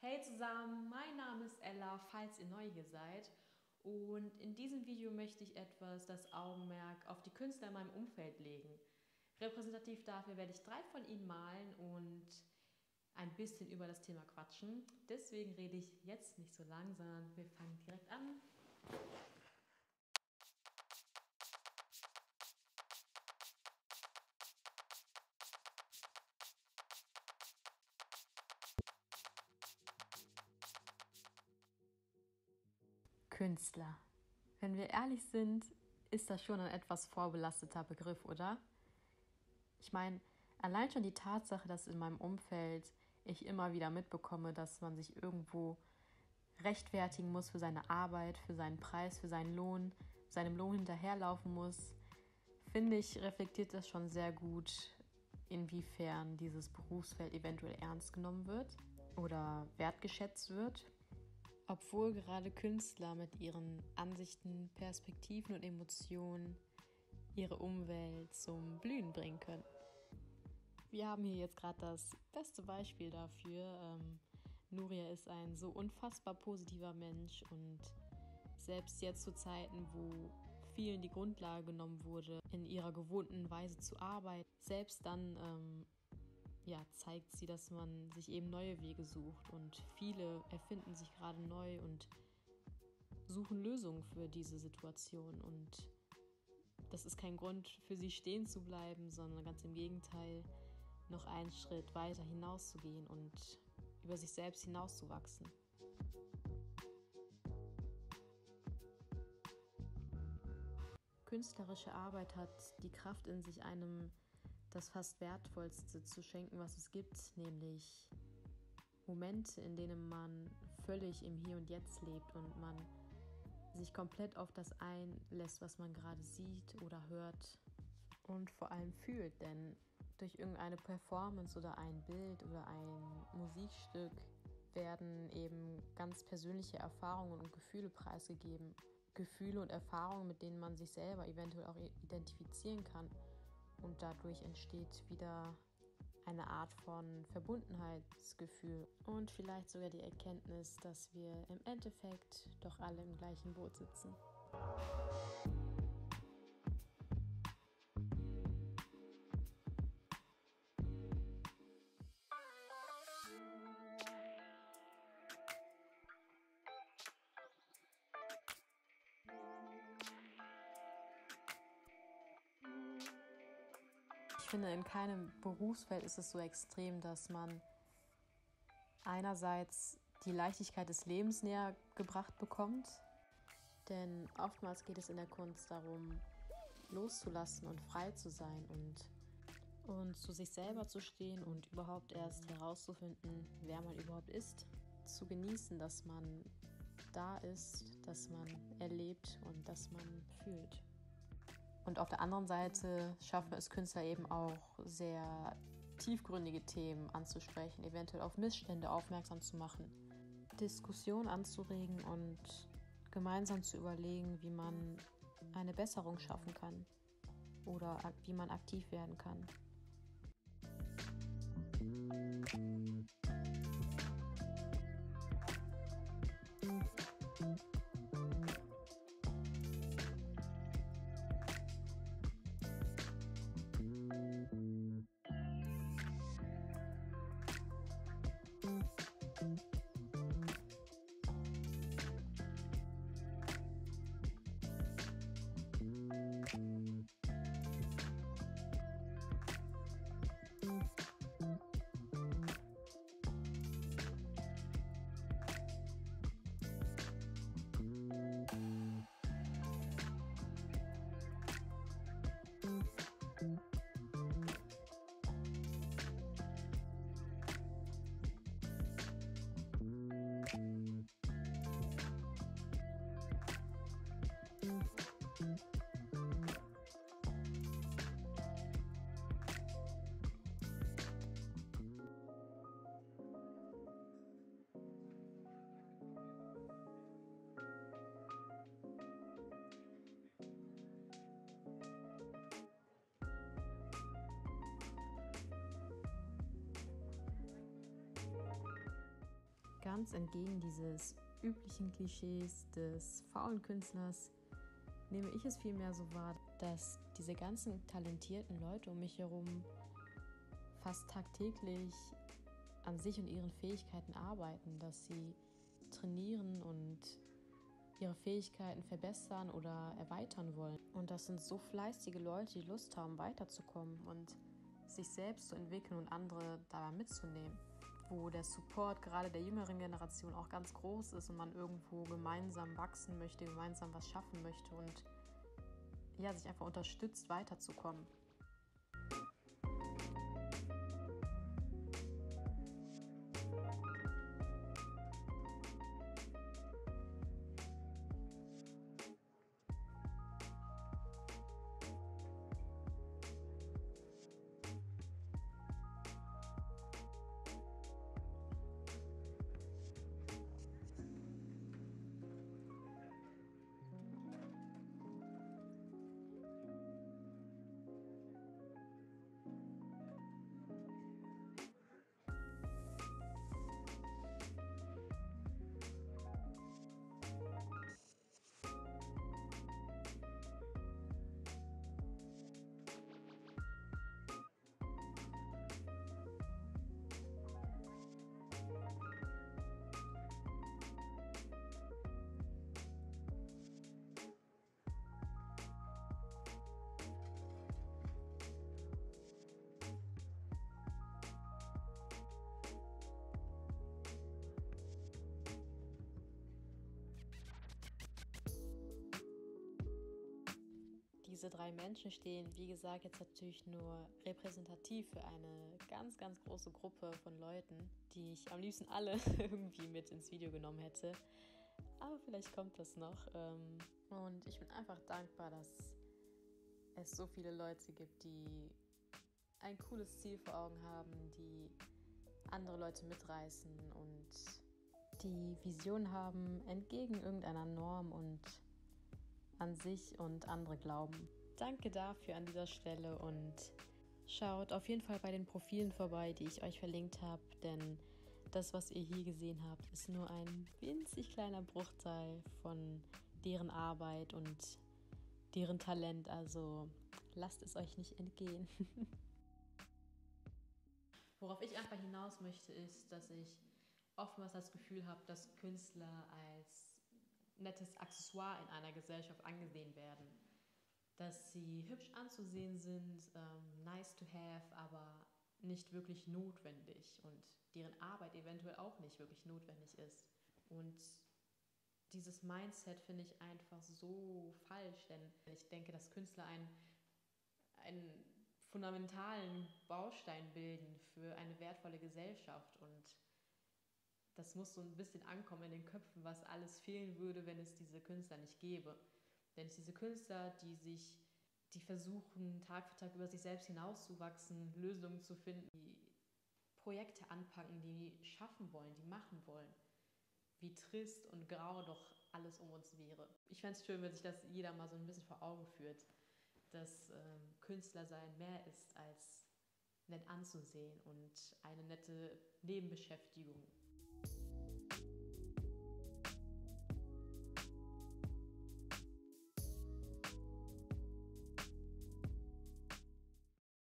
Hey zusammen, mein Name ist Ella, falls ihr neu hier seid. Und in diesem Video möchte ich etwas das Augenmerk auf die Künstler in meinem Umfeld legen. Repräsentativ dafür werde ich drei von ihnen malen und ein bisschen über das Thema quatschen. Deswegen rede ich jetzt nicht so lang, sondern wir fangen direkt an. Künstler. Wenn wir ehrlich sind, ist das schon ein etwas vorbelasteter Begriff, oder? Ich meine, allein schon die Tatsache, dass in meinem Umfeld ich immer wieder mitbekomme, dass man sich irgendwo rechtfertigen muss für seine Arbeit, für seinen Preis, für seinen Lohn, seinem Lohn hinterherlaufen muss, finde ich, reflektiert das schon sehr gut, inwiefern dieses Berufsfeld eventuell ernst genommen wird oder wertgeschätzt wird. Obwohl gerade Künstler mit ihren Ansichten, Perspektiven und Emotionen ihre Umwelt zum Blühen bringen können. Wir haben hier jetzt gerade das beste Beispiel dafür. Ähm, Nuria ist ein so unfassbar positiver Mensch und selbst jetzt zu Zeiten, wo vielen die Grundlage genommen wurde, in ihrer gewohnten Weise zu arbeiten, selbst dann ähm, ja, zeigt sie, dass man sich eben neue Wege sucht und viele erfinden sich gerade neu und suchen Lösungen für diese Situation und das ist kein Grund für sie stehen zu bleiben, sondern ganz im Gegenteil, noch einen Schritt weiter hinauszugehen und über sich selbst hinauszuwachsen. Künstlerische Arbeit hat die Kraft in sich, einem das fast wertvollste zu schenken, was es gibt, nämlich Momente, in denen man völlig im Hier und Jetzt lebt und man sich komplett auf das einlässt, was man gerade sieht oder hört und vor allem fühlt. Denn durch irgendeine Performance oder ein Bild oder ein Musikstück werden eben ganz persönliche Erfahrungen und Gefühle preisgegeben. Gefühle und Erfahrungen, mit denen man sich selber eventuell auch identifizieren kann und dadurch entsteht wieder eine Art von Verbundenheitsgefühl und vielleicht sogar die Erkenntnis, dass wir im Endeffekt doch alle im gleichen Boot sitzen. Finde, in keinem Berufsfeld ist es so extrem, dass man einerseits die Leichtigkeit des Lebens näher gebracht bekommt, denn oftmals geht es in der Kunst darum, loszulassen und frei zu sein und, und zu sich selber zu stehen und überhaupt erst herauszufinden, wer man überhaupt ist, zu genießen, dass man da ist, dass man erlebt und dass man fühlt. Und auf der anderen Seite schaffen es Künstler eben auch sehr tiefgründige Themen anzusprechen, eventuell auf Missstände aufmerksam zu machen, Diskussion anzuregen und gemeinsam zu überlegen, wie man eine Besserung schaffen kann oder wie man aktiv werden kann. Ganz entgegen dieses üblichen Klischees des faulen Künstlers nehme ich es vielmehr so wahr, dass diese ganzen talentierten Leute um mich herum fast tagtäglich an sich und ihren Fähigkeiten arbeiten, dass sie trainieren und ihre Fähigkeiten verbessern oder erweitern wollen. Und das sind so fleißige Leute, die Lust haben, weiterzukommen und sich selbst zu entwickeln und andere dabei mitzunehmen. Wo der Support gerade der jüngeren Generation auch ganz groß ist und man irgendwo gemeinsam wachsen möchte, gemeinsam was schaffen möchte und ja, sich einfach unterstützt, weiterzukommen. Diese drei Menschen stehen, wie gesagt, jetzt natürlich nur repräsentativ für eine ganz, ganz große Gruppe von Leuten, die ich am liebsten alle irgendwie mit ins Video genommen hätte. Aber vielleicht kommt das noch. Ähm, und ich bin einfach dankbar, dass es so viele Leute gibt, die ein cooles Ziel vor Augen haben, die andere Leute mitreißen und die Vision haben entgegen irgendeiner Norm und an sich und andere glauben. Danke dafür an dieser Stelle und schaut auf jeden Fall bei den Profilen vorbei, die ich euch verlinkt habe, denn das, was ihr hier gesehen habt, ist nur ein winzig kleiner Bruchteil von deren Arbeit und deren Talent. Also lasst es euch nicht entgehen. Worauf ich einfach hinaus möchte, ist, dass ich oftmals das Gefühl habe, dass Künstler als nettes Accessoire in einer Gesellschaft angesehen werden. Dass sie hübsch anzusehen sind, ähm, nice to have, aber nicht wirklich notwendig und deren Arbeit eventuell auch nicht wirklich notwendig ist. Und dieses Mindset finde ich einfach so falsch, denn ich denke, dass Künstler einen, einen fundamentalen Baustein bilden für eine wertvolle Gesellschaft und das muss so ein bisschen ankommen in den Köpfen, was alles fehlen würde, wenn es diese Künstler nicht gäbe. Denn es diese Künstler, die sich, die versuchen, Tag für Tag über sich selbst hinauszuwachsen, Lösungen zu finden, die Projekte anpacken, die schaffen wollen, die machen wollen. Wie trist und grau doch alles um uns wäre. Ich fände es schön, wenn sich das jeder mal so ein bisschen vor Augen führt, dass ähm, Künstler sein mehr ist als nett anzusehen und eine nette Nebenbeschäftigung